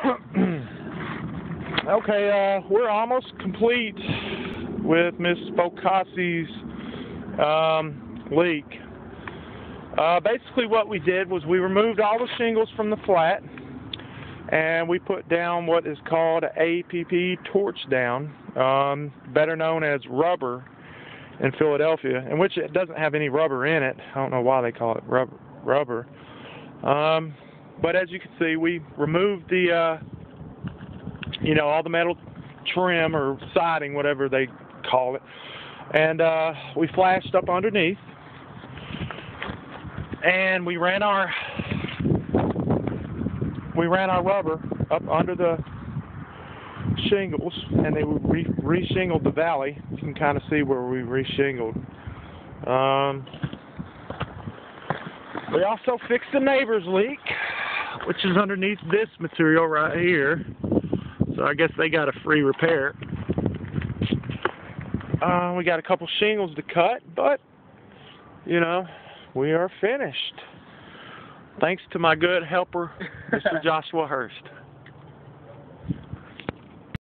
okay, uh, we're almost complete with Miss Bocassi's um, leak. Uh, basically what we did was we removed all the shingles from the flat and we put down what is called APP torch down, um, better known as rubber in Philadelphia, in which it doesn't have any rubber in it. I don't know why they call it rubber. rubber. Um, but as you can see, we removed the, uh, you know, all the metal trim or siding, whatever they call it, and uh, we flashed up underneath, and we ran our we ran our rubber up under the shingles, and they re reshingled the valley. You can kind of see where we reshingled. Um, we also fixed the neighbor's leak, which is underneath this material right here. So I guess they got a free repair. Uh, we got a couple shingles to cut, but, you know, we are finished. Thanks to my good helper, Mr. Joshua Hurst.